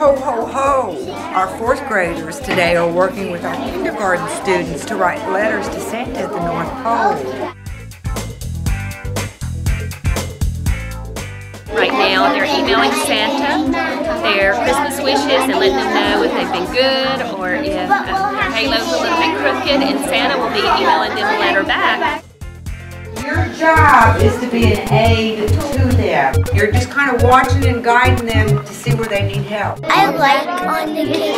Our fourth graders today are working with our kindergarten students to write letters to Santa at the North Pole. Right now, they're emailing Santa their Christmas wishes and letting them know if they've been good or if uh, their halo's a little bit crooked, and Santa will be emailing them a letter back. Your job is to be an aid to them. You're just kind of watching and guiding them to see where they need help. I like on the computer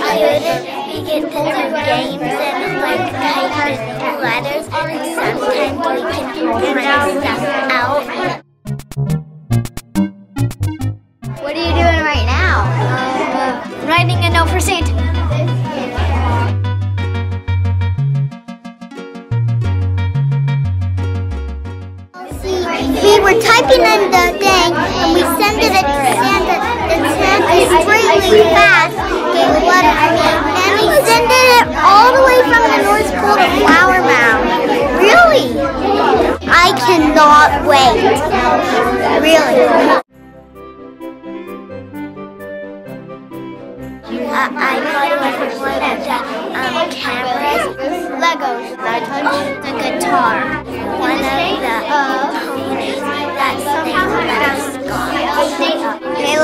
we get to do games and like type letters and sometimes we can print stuff out. What are you doing right now? Uh, writing a note for Santa. We were typing in the thing and we sent it to Santa. Then Santa extremely fast gave letter to me. And we sent it all the way from the North Pole to Flower Mound. Really? I cannot wait. Really. Uh, I got it with one of the um, cameras, Legos, the guitar, one of the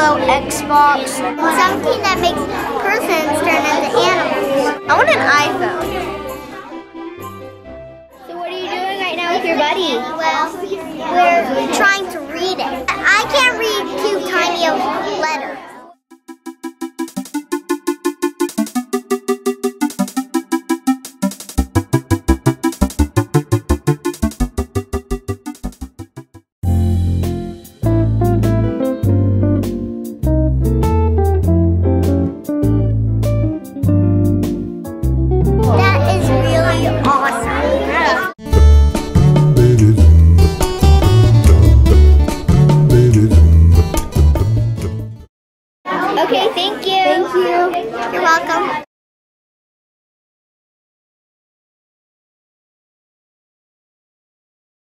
Halo, Xbox. something that makes persons turn into animals. I want an iPhone. So what are you doing right now with your buddy? Well, we're trying to Okay, thank you. Thank you. You're welcome.